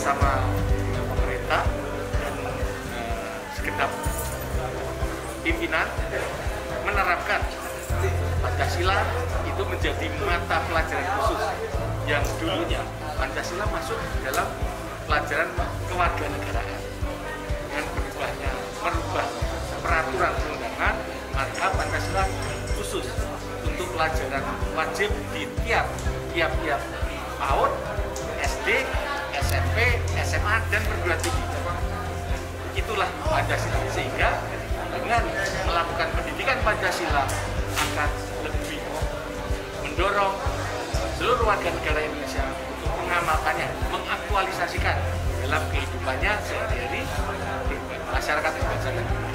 sama dengan pemerintah dan uh, segenap pimpinan menerapkan Pancasila itu menjadi mata pelajaran khusus yang dulunya Pancasila masuk dalam pelajaran kewarganegaraan. Dengan berubahnya merubah peraturan perundangan maka Pancasila khusus untuk pelajaran wajib di tiap tiap tiap PAUD SD dan perguruan tinggi. Itulah Pancasila sehingga dengan melakukan pendidikan Pancasila akan lebih mendorong seluruh warga negara Indonesia untuk mengamalkannya, mengaktualisasikan dalam kehidupannya sehari-hari masyarakat negara.